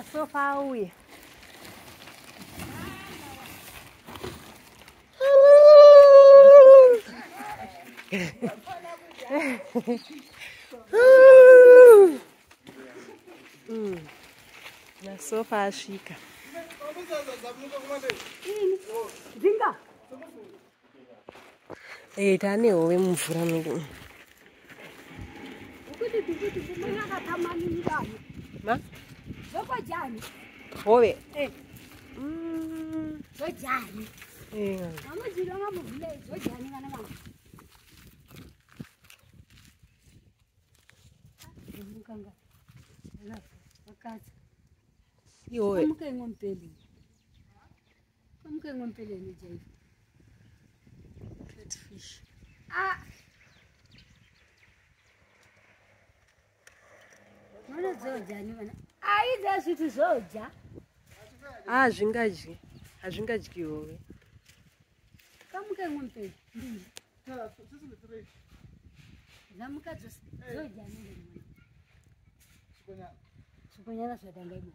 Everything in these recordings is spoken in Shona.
masofa auya masofa asvika dzinga ee eh, tane hove mumvura medu ma ndiko jani hove zojani eh. mm. vamuzivanga muvule zojani vana vanga kaamuka imwe mupeleni amuka imwe mupeleni ja mona dzoojani vana aidya zvitu zvodya a zvingadyi hazvingadyi hove kamuka imwe mupe zamuka zvodya zvikonyana zvadanga ibo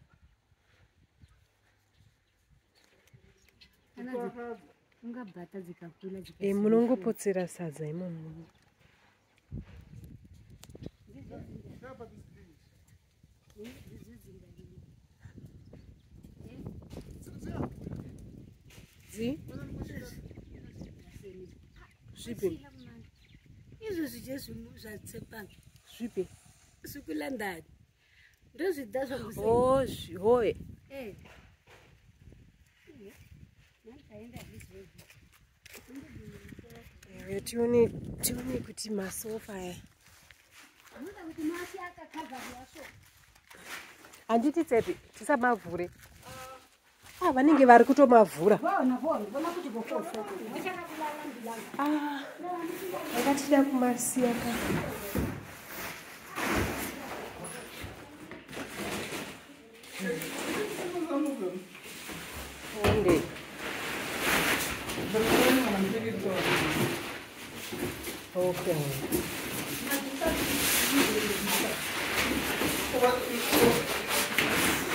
ungabhata dzikakwila e, munongopotsera sadza imomu Yeah. mbudzi zvibe izvo zvije zvatsepa zvibe sukulandani ndozvida zvahoe tione kuti masofa handiti tsepi tisamavhure a ah, vanenge vari kutomavhura ah, vakatida kumasiya ka Okay.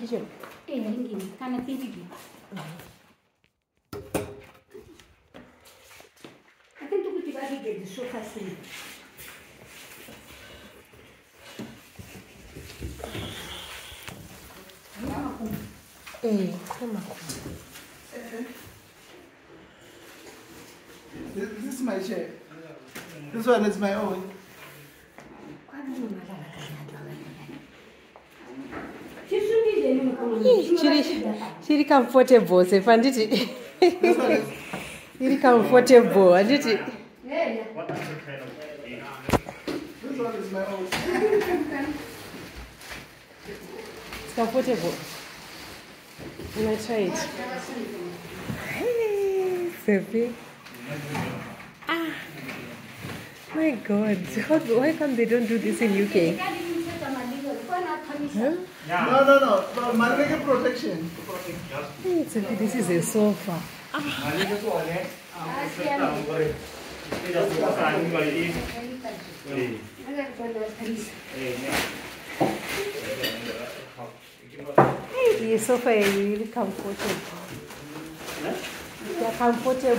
Kitchen கண்ணை தீட்டிக்கு Tanto que eu tive a vida de sofá assim. Ei, calma. é. this is my chair. This one is my own. Quando não vai lá na vai do Isso me chiri chiri comfortable sefa handiti iri comfortable handiti It's comfortable. And I try it. Hey, Sophie. Ah, my God. How, why can't they don't do this in UK? No, no, no. But Malvika protection. It's This is a sofa. Hey, sofa really comfortable. They comfortable.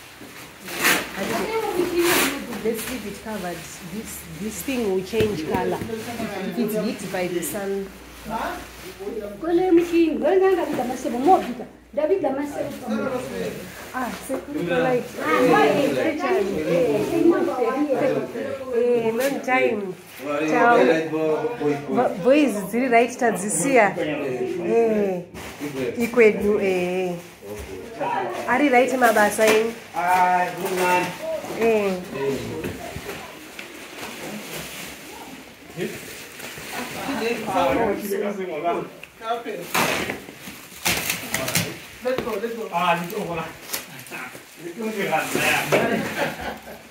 let's leave it covered this, this thing will change color if it's hit by the sun long time voice dziri right tadzisiya eh, eh, ikwedu ee, eh, ee. ee. ee. ee. ee. ee. ee ari raiti mabasa enyu Let's go, let's go. Ah, you don't want to. You don't want to.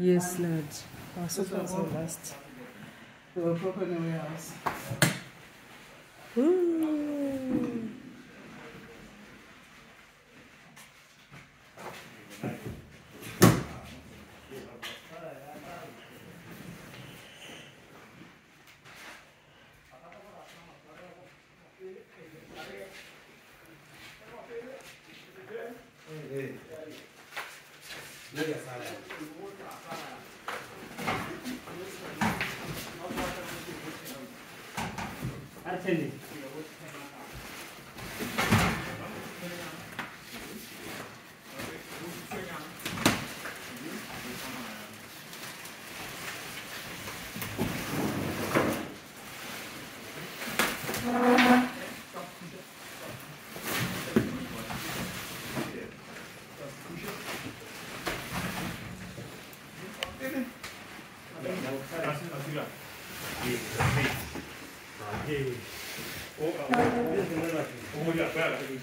Yes, lad. Our sofa was the last. We were warehouse. ये नहीं nothing. When we got back, it was.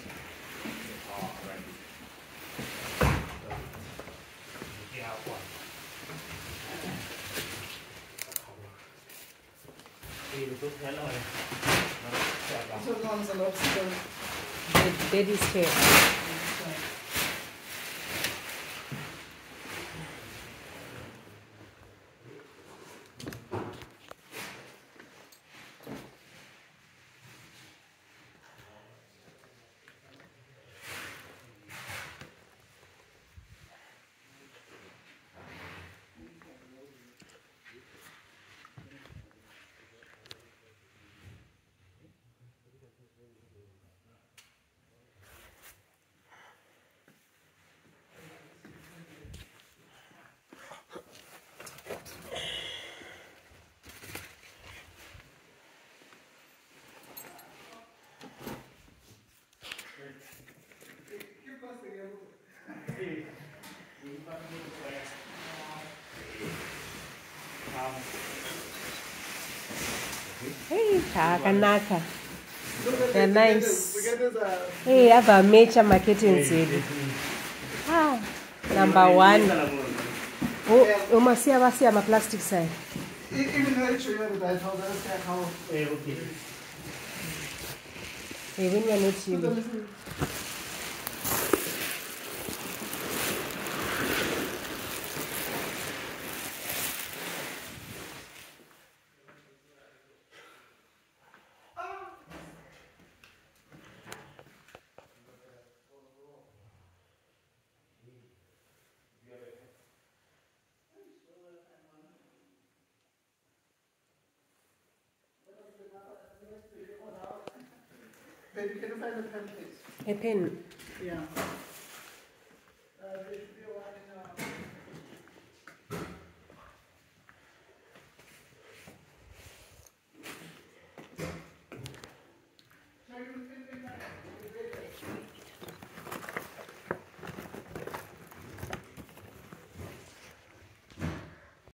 So long as the lobster. here. akanaka yanice e abva mecha maketens edu ah, number one umasiya vasiya maplastic sai when you are not you Baby, can you find a pen, please? A pen? Yeah.